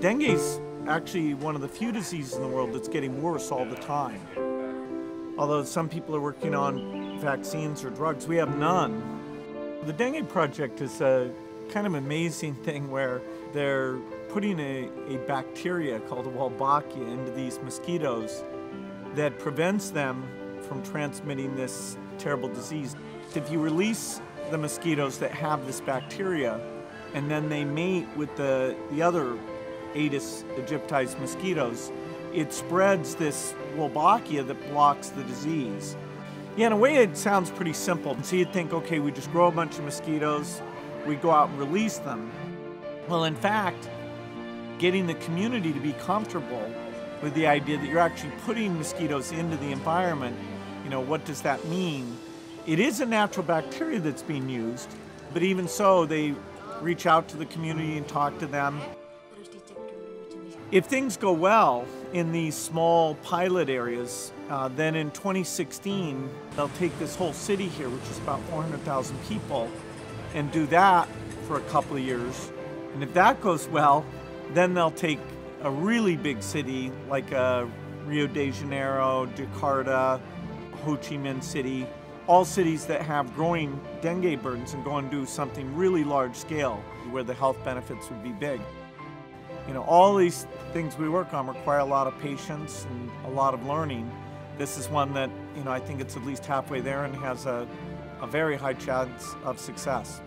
Dengue is actually one of the few diseases in the world that's getting worse all the time. Although some people are working on vaccines or drugs, we have none. The Dengue Project is a kind of amazing thing where they're putting a, a bacteria called a Wolbachia into these mosquitoes that prevents them from transmitting this terrible disease. If you release the mosquitoes that have this bacteria and then they mate with the, the other Aedes aegypti mosquitoes, it spreads this Wolbachia that blocks the disease. Yeah, in a way it sounds pretty simple. So you'd think, okay, we just grow a bunch of mosquitoes, we go out and release them. Well, in fact, getting the community to be comfortable with the idea that you're actually putting mosquitoes into the environment, you know, what does that mean? It is a natural bacteria that's being used, but even so, they reach out to the community and talk to them. If things go well in these small pilot areas, uh, then in 2016, they'll take this whole city here, which is about 400,000 people, and do that for a couple of years. And if that goes well, then they'll take a really big city like uh, Rio de Janeiro, Jakarta, Ho Chi Minh City, all cities that have growing dengue burdens and go and do something really large scale where the health benefits would be big. You know, all these things we work on require a lot of patience and a lot of learning. This is one that, you know, I think it's at least halfway there and has a, a very high chance of success.